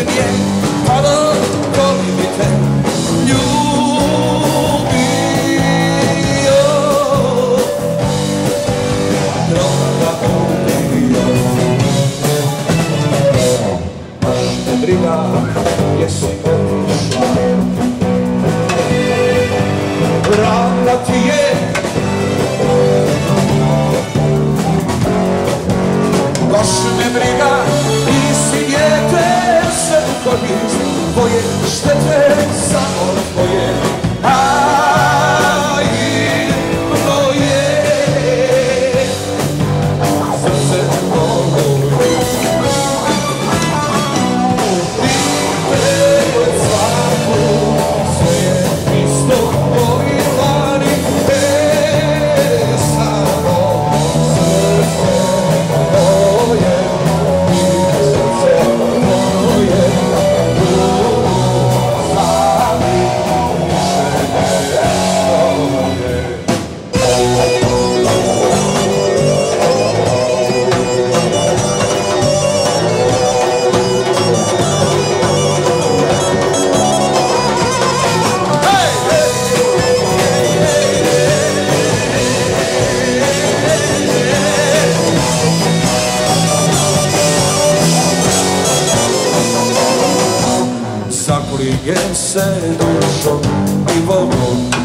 in the. korist Tvoje štete samo Tvoje. Zakulijem se dušom i vodom